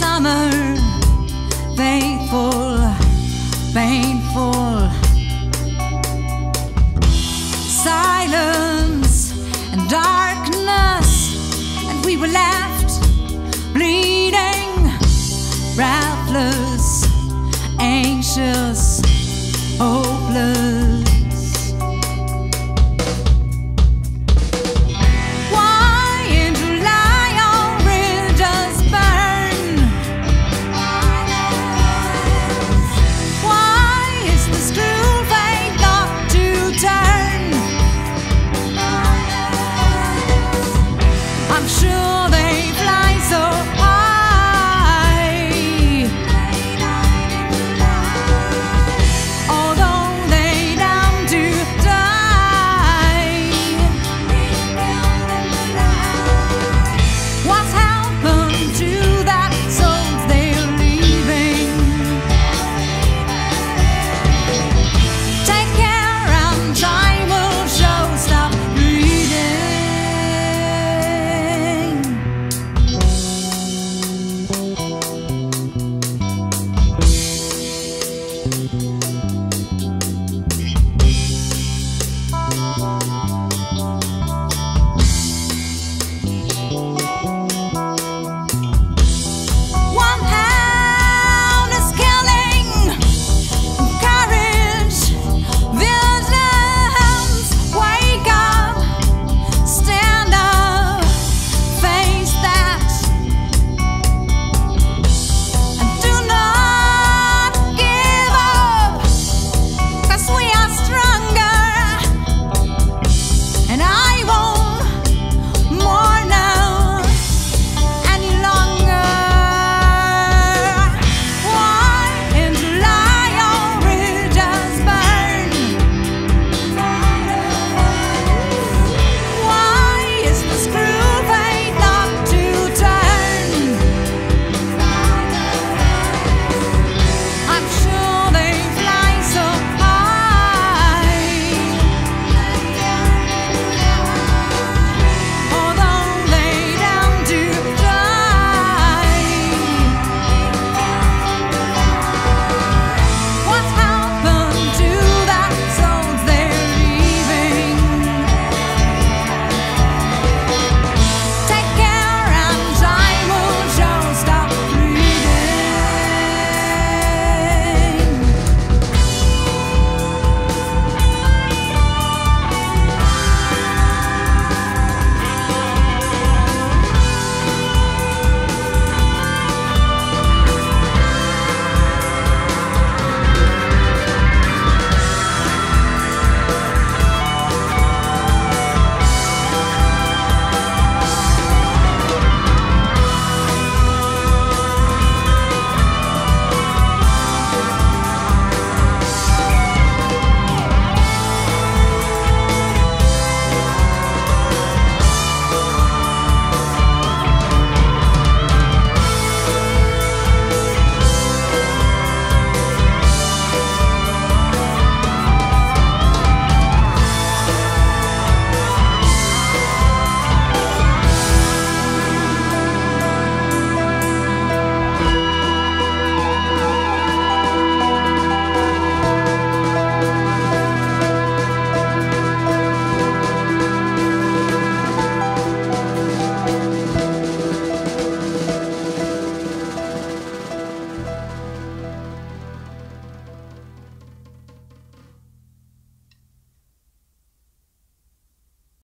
summer, painful, painful. Silence and darkness, and we were left bleeding, breathless, anxious, hopeless.